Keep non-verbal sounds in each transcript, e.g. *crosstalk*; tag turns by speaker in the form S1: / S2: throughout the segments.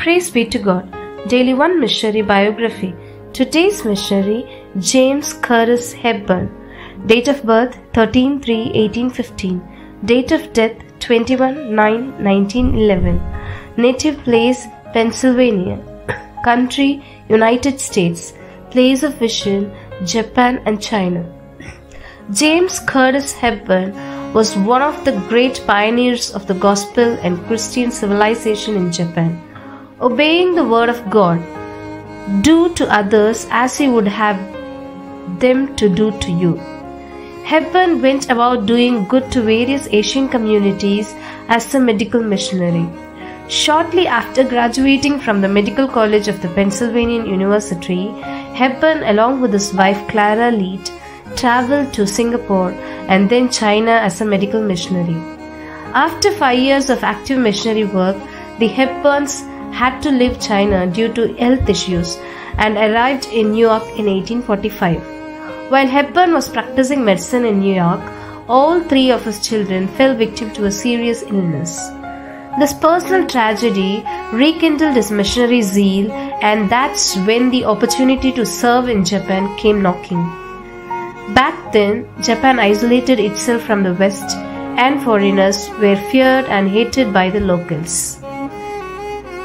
S1: Praise be to God. Daily One Missionary Biography. Today's missionary, James Curtis Hepburn. Date of birth 13 3 1815. Date of death 21 9 1911. Native place Pennsylvania. *coughs* Country United States. Place of vision Japan and China. James Curtis Hepburn was one of the great pioneers of the gospel and Christian civilization in Japan. Obeying the word of God, do to others as he would have them to do to you. Hepburn went about doing good to various Asian communities as a medical missionary. Shortly after graduating from the Medical College of the Pennsylvania University, Hepburn, along with his wife Clara Leete, traveled to Singapore and then China as a medical missionary. After five years of active missionary work, the Hepburns had to leave China due to health issues and arrived in New York in 1845. While Hepburn was practicing medicine in New York, all three of his children fell victim to a serious illness. This personal tragedy rekindled his missionary zeal, and that's when the opportunity to serve in Japan came knocking. Back then, Japan isolated itself from the West, and foreigners were feared and hated by the locals.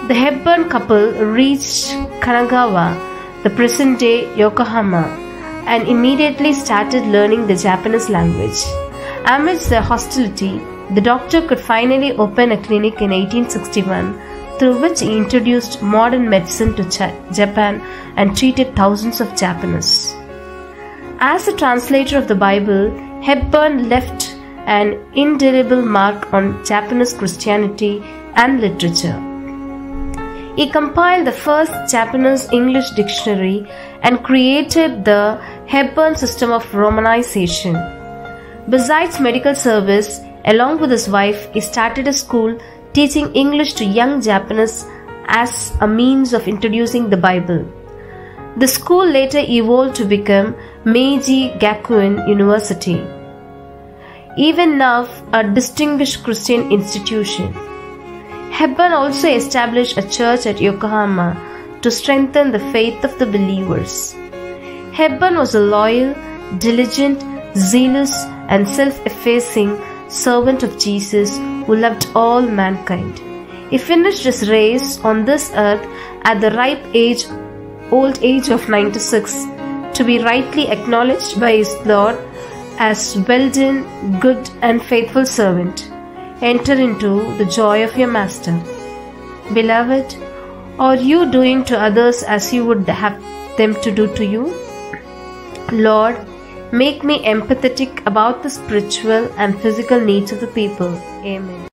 S1: The Hepburn couple reached Kanagawa, the present day Yokohama, and immediately started learning the Japanese language. Amidst the hostility, the doctor could finally open a clinic in 1861 through which he introduced modern medicine to Japan and treated thousands of Japanese. As a translator of the Bible, Hepburn left an indelible mark on Japanese Christianity and literature. He compiled the first Japanese English dictionary and created the Hepburn system of romanization. Besides medical service, along with his wife, he started a school teaching English to young Japanese as a means of introducing the Bible. The school later evolved to become Meiji Gakuin University, even now a distinguished Christian institution. Hepburn also established a church at Yokohama to strengthen the faith of the believers. Hepburn was a loyal, diligent, zealous, and self effacing servant of Jesus who loved all mankind. He finished his race on this earth at the ripe age, old age of 96 to be rightly acknowledged by his Lord as well done, good and faithful servant. Enter into the joy of your Master. Beloved, are you doing to others as you would have them to do to you? Lord, make me empathetic about the spiritual and physical needs of the people. Amen.